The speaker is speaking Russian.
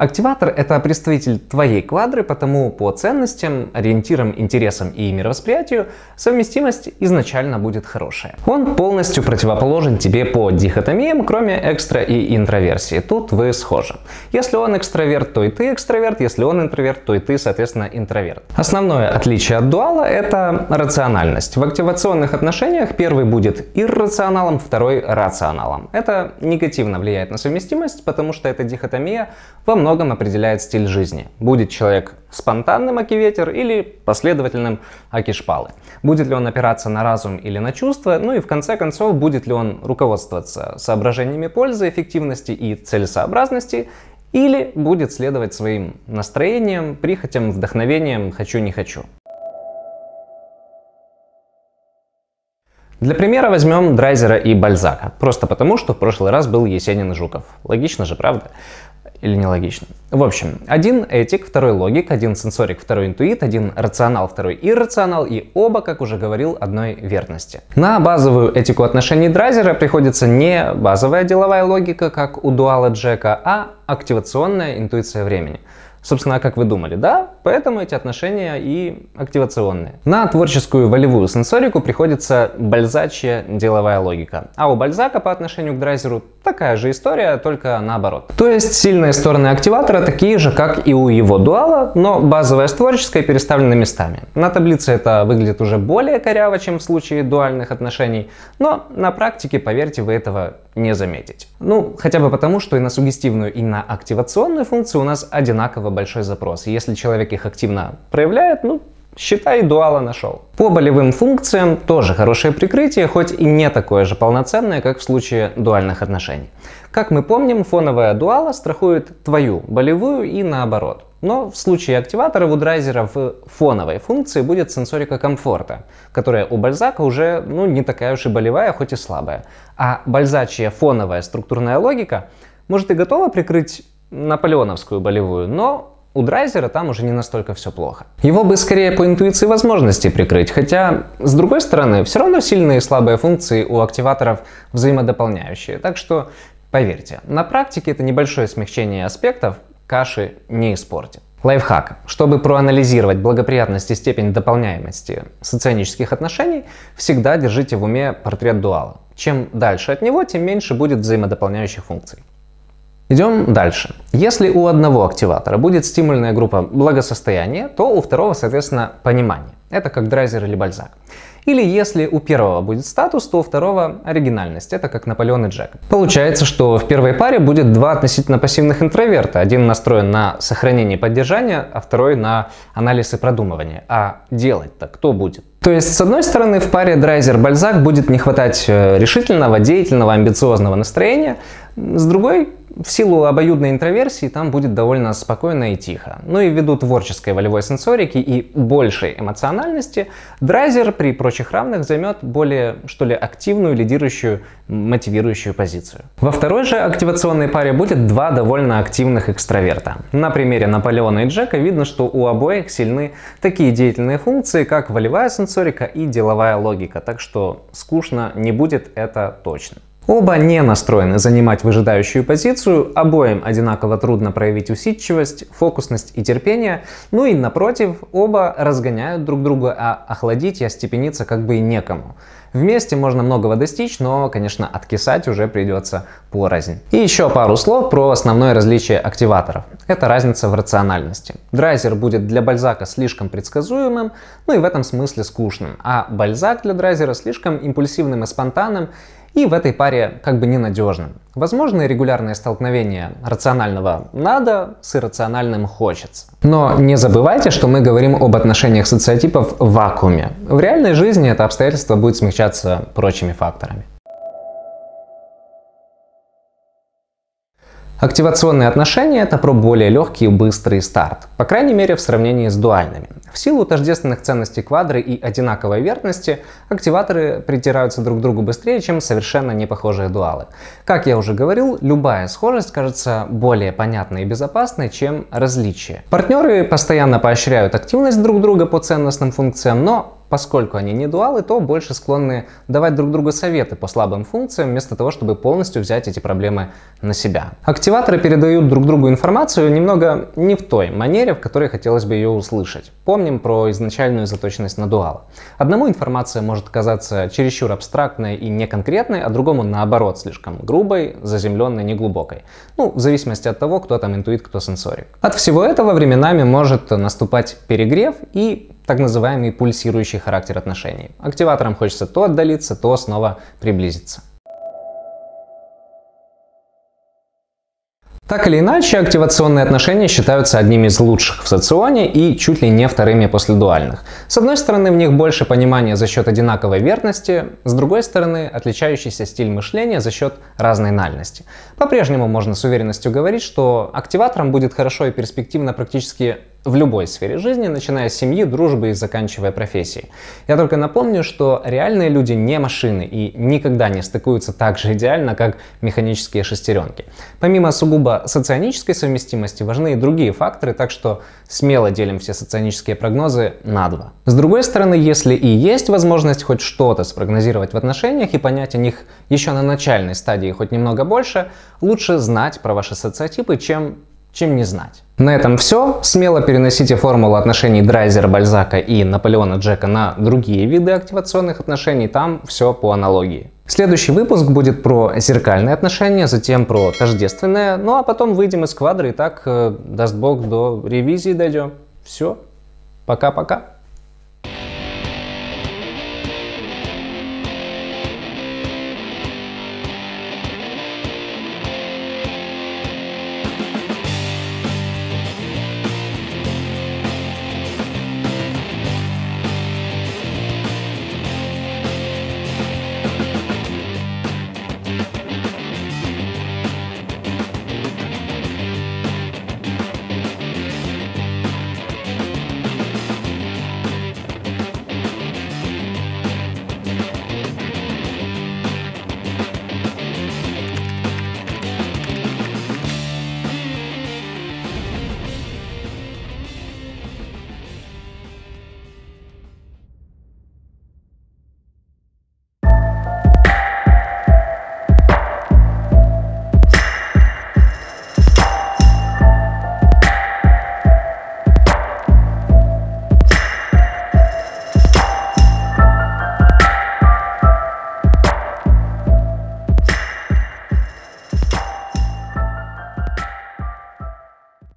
Активатор — это представитель твоей квадры, потому по ценностям, ориентирам, интересам и мировосприятию совместимость изначально будет хорошая. Он полностью противоположен тебе по дихотомиям, кроме экстра и интроверсии. Тут вы схожи. Если он экстраверт, то и ты экстраверт, если он интроверт, то и ты, соответственно, интроверт. Основное отличие от дуала — это рациональность. В активационных отношениях первый будет иррационалом, второй — рационалом. Это негативно влияет на совместимость, потому что эта дихотомия во многом многом определяет стиль жизни. Будет человек спонтанным аки ветер или последовательным аки шпалы. Будет ли он опираться на разум или на чувства, ну и в конце концов, будет ли он руководствоваться соображениями пользы, эффективности и целесообразности, или будет следовать своим настроениям, прихотям, вдохновениям «хочу-не хочу». Для примера возьмем Драйзера и Бальзака, просто потому, что в прошлый раз был Есенин и Жуков. Логично же, правда? Или нелогично. В общем, один этик, второй логик, один сенсорик, второй интуит, один рационал, второй иррационал и оба, как уже говорил, одной верности. На базовую этику отношений Драйзера приходится не базовая деловая логика, как у дуала Джека, а активационная интуиция времени. Собственно, как вы думали, да? Поэтому эти отношения и активационные. На творческую волевую сенсорику приходится бальзачья деловая логика. А у Бальзака по отношению к драйзеру такая же история, только наоборот. То есть сильные стороны активатора такие же, как и у его дуала, но базовая с творческой переставлены местами. На таблице это выглядит уже более коряво, чем в случае дуальных отношений, но на практике, поверьте, вы этого не заметить. Ну, хотя бы потому, что и на сугестивную, и на активационную функцию у нас одинаково большой запрос. Если человек их активно проявляет, ну, считай, дуала нашел. По болевым функциям тоже хорошее прикрытие, хоть и не такое же полноценное, как в случае дуальных отношений. Как мы помним, фоновая дуала страхует твою болевую и наоборот. Но в случае активатора вудрайзера в фоновой функции будет сенсорика комфорта, которая у Бальзака уже ну, не такая уж и болевая, хоть и слабая. А бальзачья фоновая структурная логика может и готова прикрыть наполеоновскую болевую, но у драйзера там уже не настолько все плохо. Его бы скорее по интуиции возможности прикрыть, хотя, с другой стороны, все равно сильные и слабые функции у активаторов взаимодополняющие. Так что, поверьте, на практике это небольшое смягчение аспектов каши не испортит. Лайфхак. Чтобы проанализировать благоприятность и степень дополняемости соционических отношений, всегда держите в уме портрет дуала. Чем дальше от него, тем меньше будет взаимодополняющих функций. Идем дальше. Если у одного активатора будет стимульная группа благосостояния, то у второго, соответственно, понимание. Это как драйзер или бальзак. Или если у первого будет статус, то у второго оригинальность. Это как Наполеон и Джек. Получается, что в первой паре будет два относительно пассивных интроверта. Один настроен на сохранение и поддержание, а второй на анализ и продумывание. А делать-то кто будет? То есть, с одной стороны, в паре Драйзер-Бальзак будет не хватать э, решительного, деятельного, амбициозного настроения. С другой, в силу обоюдной интроверсии там будет довольно спокойно и тихо. Ну и ввиду творческой волевой сенсорики и большей эмоциональности, драйзер при прочих равных займет более, что ли, активную, лидирующую, мотивирующую позицию. Во второй же активационной паре будет два довольно активных экстраверта. На примере Наполеона и Джека видно, что у обоих сильны такие деятельные функции, как волевая сенсорика и деловая логика, так что скучно не будет это точно. Оба не настроены занимать выжидающую позицию, обоим одинаково трудно проявить усидчивость, фокусность и терпение, ну и напротив, оба разгоняют друг друга, а охладить и остепениться как бы и некому. Вместе можно многого достичь, но, конечно, откисать уже придется порознь. И еще пару слов про основное различие активаторов. Это разница в рациональности. Драйзер будет для Бальзака слишком предсказуемым, ну и в этом смысле скучным, а Бальзак для Драйзера слишком импульсивным и спонтанным, и в этой паре как бы ненадежным. Возможны регулярные столкновения рационального «надо» с иррациональным «хочется». Но не забывайте, что мы говорим об отношениях социотипов в вакууме. В реальной жизни это обстоятельство будет смягчаться прочими факторами. Активационные отношения – это про более легкий и быстрый старт, по крайней мере в сравнении с дуальными. В силу тождественных ценностей квадры и одинаковой верности, активаторы притираются друг к другу быстрее, чем совершенно непохожие дуалы. Как я уже говорил, любая схожесть кажется более понятной и безопасной, чем различие. Партнеры постоянно поощряют активность друг друга по ценностным функциям, но поскольку они не дуалы, то больше склонны давать друг другу советы по слабым функциям, вместо того, чтобы полностью взять эти проблемы на себя. Активаторы передают друг другу информацию немного не в той манере, в которой хотелось бы ее услышать. Помним про изначальную заточенность на дуал. Одному информация может казаться чересчур абстрактной и неконкретной, а другому наоборот слишком грубой, заземленной, неглубокой. Ну, в зависимости от того, кто там интуит, кто сенсорик. От всего этого временами может наступать перегрев и так называемый пульсирующий характер отношений. Активаторам хочется то отдалиться, то снова приблизиться. Так или иначе, активационные отношения считаются одними из лучших в соционе и чуть ли не вторыми после дуальных. С одной стороны, в них больше понимания за счет одинаковой верности, с другой стороны, отличающийся стиль мышления за счет разной нальности. По-прежнему можно с уверенностью говорить, что активаторам будет хорошо и перспективно практически в любой сфере жизни, начиная с семьи, дружбы и заканчивая профессией. Я только напомню, что реальные люди не машины и никогда не стыкуются так же идеально, как механические шестеренки. Помимо сугубо соционической совместимости, важны и другие факторы, так что смело делим все соционические прогнозы на два. С другой стороны, если и есть возможность хоть что-то спрогнозировать в отношениях и понять о них еще на начальной стадии хоть немного больше, лучше знать про ваши социотипы, чем чем не знать. На этом все. Смело переносите формулу отношений Драйзера, Бальзака и Наполеона Джека на другие виды активационных отношений. Там все по аналогии. Следующий выпуск будет про зеркальные отношения, затем про тождественные, ну а потом выйдем из квадра и так, э, даст бог, до ревизии дойдем. Все. Пока-пока.